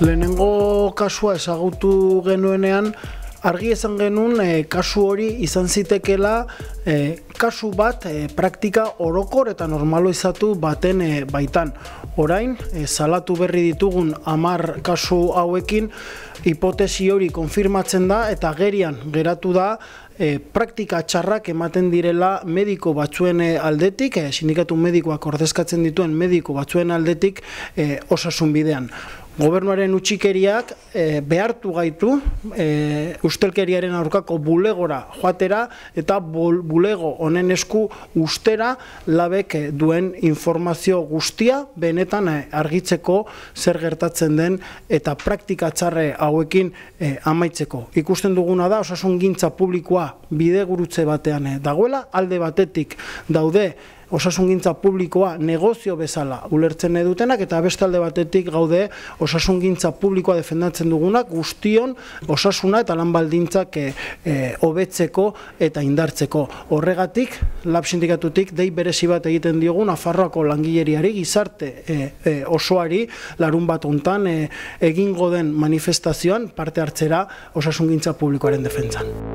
Lehenengo kasua ezagutu genuenean, argi esan genuen e, kasu hori izan zitekela e, kasu bat e, praktika orokor eta normaloizatu baten e, baitan. Orain, e, salatu berri ditugun amar kasu hauekin, hipotesi hori konfirmatzen da eta gerian geratu da e, praktika txarrak ematen direla mediko batzuen aldetik, e, sindikatu medikoak ordezkatzen dituen mediko batzuen aldetik e, osasun bidean gobernuaren utxikeriak e, behartu gaitu e, ustelkeriaren aurkako bulegora joatera eta bulego honen esku ustera labek duen informazio guztia benetan argitzeko zer gertatzen den eta praktika txarre hauekin e, amaitzeko. Ikusten duguna da osasun gintza publikoa bidegurutze batean dagoela, alde batetik daude osasungintza publikoa negozio bezala ulertzen edutenak eta beste alde batetik gaude osasungintza publikoa defendatzen dugunak guztion osasuna eta lan baldintzak e, hobetzeko eta indartzeko. Horregatik, lab sindikatutik, dei berezi bat egiten diogun Nafarroako langileriari gizarte e, osoari larun bat ontan egingo den manifestazioan parte hartzera osasungintza publikoaren defentzan.